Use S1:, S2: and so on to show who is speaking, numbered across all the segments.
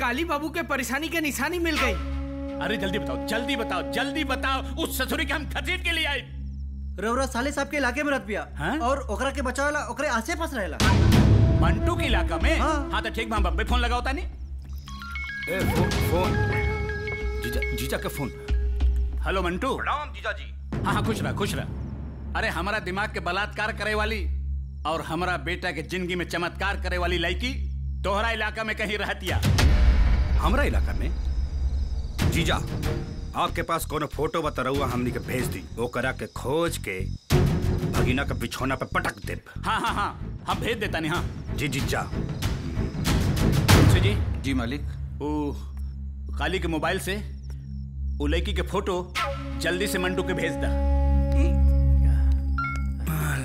S1: काली बाबू के परेशानी के निशानी मिल गई।
S2: अरे जल्दी बताओ जल्दी बताओ जल्दी बताओ उस ससुरी के हम खसीट के लिए आए।
S3: रउरा साले साहब के इलाके में रह पिया
S2: हाँ?
S3: और ओकरा के बचावेला ओकरे आसे पास रहेला।
S2: मंटू के इलाका में?
S3: हाँ।
S2: हाँ तो ठीक बा बब्बे फ़ोन लगाओ तानी।
S4: ए फ़ोन फ़ोन। जीजा जीजा के फ़ोन।
S2: हेलो मंटू।
S4: प्रणाम जीजा जी
S2: हाँ हाँ खुश रहा खुश रहा। अरे हमारा दिमाग के बलात्कार करे वाली और हमारा बेटा के ज़िंदगी में चमत्कार करे वाली लड़की तोहरा इलाका में कहीं रहतिया।
S4: हमरा इलाका में? जीजा आपके पास कोनो फ़ोटो बता रहुआ हमनी के भेज दी। वो करा के खोज के भगीना के बिछौना पे पटक दे
S2: हाँ हाँ हाँ हम भेज देता नहीं हाँ।
S4: जी जीजा
S2: तुलसी जी
S5: जी। मालिक।
S2: वो काली के मोबाइल से वो लड़की के फ़ोटो जल्दी से मंटू के भेज दा।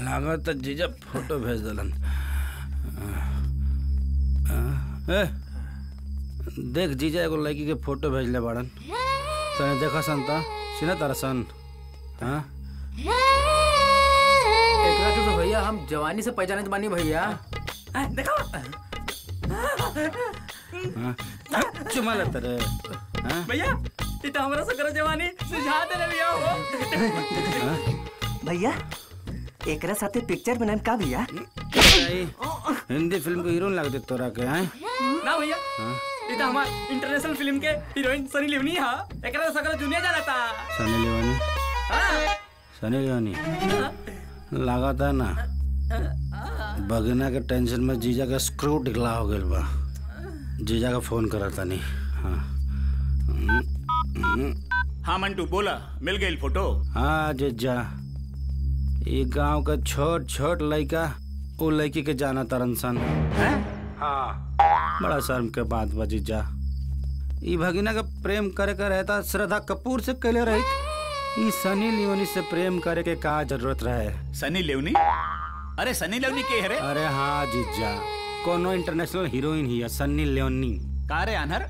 S6: लागत जीजा फ़ोटो भेज दलन। ए, देख जीजा एगो लड़की के फ़ोटो भेजले बाड़न। तने देखा सन त सीना तारा सन हाँ?
S7: एकरा के तो भैया हम जवानी से पहचाने तो बानी भैया देखो।
S6: हाँ चुमा लेते रे हाँ?
S7: भैया ये तो हमरा सकरा जवानी सुझा दे भैया हो?
S8: भैया एकरा साथे पिक्चर बनन का भैया?
S6: हिंदी फ़िल्म के हीरोइन लग दे तोरा के हैं?
S7: ना भैया। ये तो हमार इंटरनेशनल फ़िल्म के हीरोइन सनी लिवनी है। एकरा तो सकरा दुनिया जानता
S6: सनी लियोनी
S7: हाँ।
S6: सनी लियोनी लागत है ना। बगना के टेंशन में जीजा का स्क्रू ढिकला हो गइल बा। जीजा का फ़ोन करा तनी हाँ।
S2: हाँ मंटू बोला। मिल गई फ़ोटो
S6: हाँ जीजा। ये गाँव का छोट छोट लड़का वो लड़की के जाना तरन सन हाँ। बड़ा शर्म के बात बा जीजा ई भगिना का प्रेम करे का रहता श्रद्धा कपूर से कैले रही। ई सनी लियोनी से प्रेम करे के का ज़रूरत रहे?
S2: सनी लेवनी अरे सनी लेवनी के हरे?
S6: अरे हाँ जीजा। कोनो इंटरनेशनल हीरोइन ही है सन्नी लियोनी।
S2: का रे अनहर?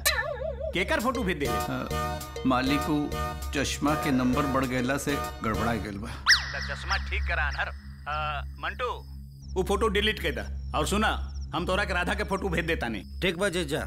S2: केकर फ़ोटो भेज दे
S5: मालिक को चश्मा के नंबर बढ़ गएला से गड़बड़ा गइल बा।
S2: चश्मा ठीक करा अनहर। मंटू वो फ़ोटो डिलीट कर दा और सुना हम तोरा के राधा के फ़ोटो भेज देता नहीं।
S6: ठीक बा जीजा